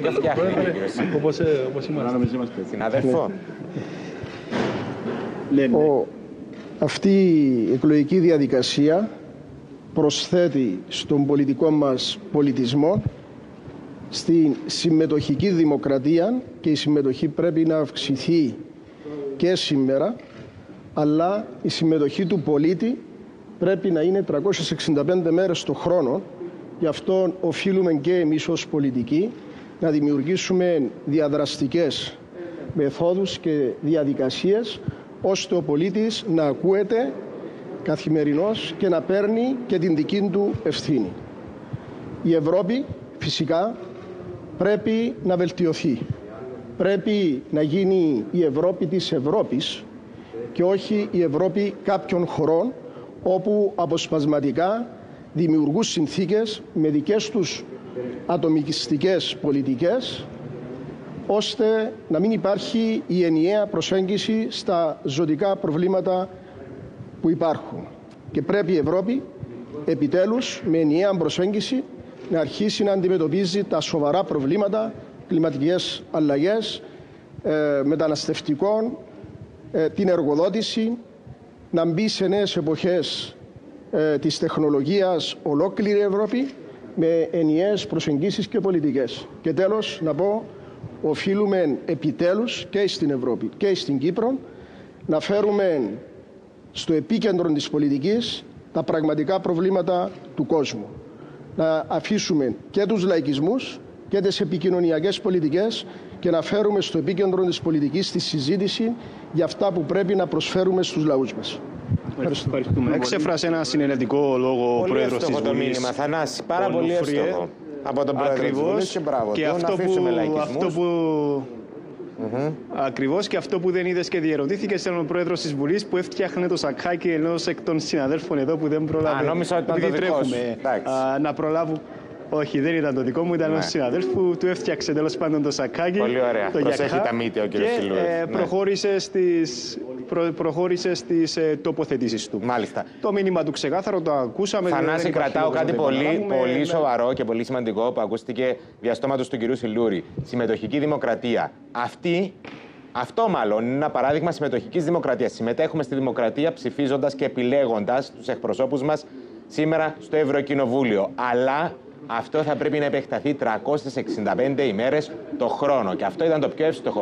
Ποιο φτιάχνει Όπως, ε, όπως είμαστε. Συνάδελφο. Ο, αυτή η εκλογική διαδικασία προσθέτει στον πολιτικό μας πολιτισμό στην συμμετοχική δημοκρατία και η συμμετοχή πρέπει να αυξηθεί και σήμερα αλλά η συμμετοχή του πολίτη πρέπει να είναι 365 μέρες το χρόνο γι' αυτό οφείλουμε και εμείς ως πολιτικοί να δημιουργήσουμε διαδραστικές μεθόδους και διαδικασίες ώστε ο πολίτης να ακούεται καθημερινώς και να παίρνει και την δική του ευθύνη. Η Ευρώπη φυσικά πρέπει να βελτιωθεί. Πρέπει να γίνει η Ευρώπη της Ευρώπης και όχι η Ευρώπη κάποιων χωρών όπου αποσπασματικά δημιουργούν συνθήκες με δικές τους ατομικιστικές πολιτικές ώστε να μην υπάρχει η ενιαία προσέγγιση στα ζωτικά προβλήματα που υπάρχουν. Και πρέπει η Ευρώπη επιτέλους με ενιαία προσέγγιση να αρχίσει να αντιμετωπίζει τα σοβαρά προβλήματα, κλιματικές αλλαγές, ε, μεταναστευτικών, ε, την εργοδότηση, να μπει σε νέες εποχές ε, της τεχνολογίας ολόκληρη Ευρώπη με ενιαίες προσεγγίσεις και πολιτικές. Και τέλος να πω, οφείλουμε επιτέλους και στην Ευρώπη και στην Κύπρο να φέρουμε στο επίκεντρο της πολιτικής τα πραγματικά προβλήματα του κόσμου. Να αφήσουμε και τους λαϊκισμούς και τις επικοινωνιακές πολιτικές και να φέρουμε στο επίκεντρο της πολιτικής τη συζήτηση για αυτά που πρέπει να προσφέρουμε στους λαούς μας. Εξέφρασε ένα συνενετικό λόγο ο Πρόεδρος της το Βουλής. μήνυμα, Θανάση. Πάρα ο πολύ Νουφριέ. εύστοχο. Από τον Πρόεδρο της Ακριβώς. Βουλής και μπράβο και του, αυτό να που, αφήσουμε λαϊκισμούς. αυτό που Ακριβώς και αυτό που δεν είδες και διερωτήθηκε ήταν ο πρόεδρος της Βουλής που έφτιαχνε το σακάκι ενός εκ των συναδέλφων εδώ που δεν πρόλαβε. Α, νόμιζα ότι ήταν επειδή το δικό σου. τρέχουμε, Εντάξει. α, να προλάβουν. Όχι, δεν ήταν το δικό μου, ήταν Ναι. ο συναδέλφου. Του έφτιαξε τέλος πάντων το σακάκι. Πολύ ωραία. Το Προσέχει γιακά τα μύτια ο κύριος και, Σιλούδης. ε, Ναι. προχώρησε στις, προ, προχώρησε στις ε, τοποθετήσεις του. Μάλιστα. Το μήνυμα του ξεκάθαρο το ακούσαμε. δεν Θανάση, υπάρχει κρατάω λόγος να κάτι το πολύ, επαναλάβουμε. πολύ Ναι. σοβαρό και πολύ σημαντικό που ακούστηκε διαστόματος του κυρίου Σιλούρη. Συμμετοχική δημοκρατία. Αυτή, αυτό μάλλον είναι ένα παράδειγμα συμμετοχικής δημοκρατίας. Συμμετέχουμε στη δημοκρατία ψηφίζοντας και επιλέγοντας τους εκπροσώπους μας σήμερα στο Ευρωκοινοβούλιο. Αλλά αυτό θα πρέπει να επεκταθεί 365 ημέρες το χρόνο. Και αυτό ήταν το πιο εύστοχο.